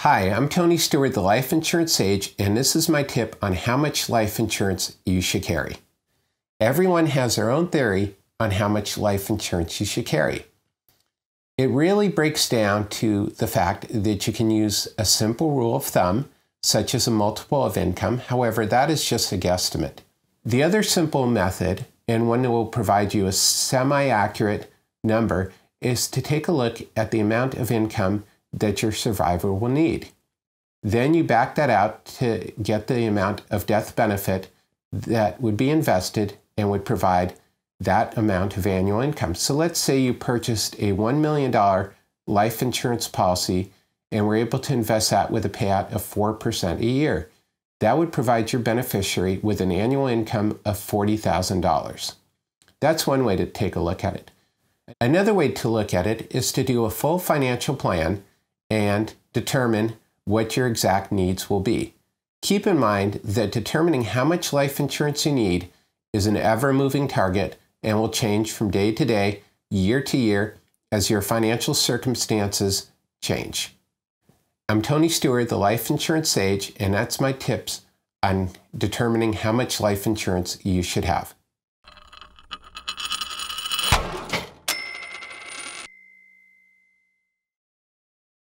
Hi, I'm Tony Steuer, the Life Insurance Sage, and this is my tip on how much life insurance you should carry. Everyone has their own theory on how much life insurance you should carry. It really breaks down to the fact that you can use a simple rule of thumb, such as a multiple of income. However, that is just a guesstimate. The other simple method, and one that will provide you a semi accurate number, is to take a look at the amount of income that your survivor will need. Then you back that out to get the amount of death benefit that would be invested and would provide that amount of annual income. So let's say you purchased a $1 million life insurance policy and were able to invest that with a payout of 4% a year. That would provide your beneficiary with an annual income of $40,000. That's one way to take a look at it. Another way to look at it is to do a full financial plan and determine what your exact needs will be. Keep in mind that determining how much life insurance you need is an ever moving target and will change from day to day, year to year, as your financial circumstances change. I'm Tony Steuer, the Life Insurance Sage, and that's my tips on determining how much life insurance you should have.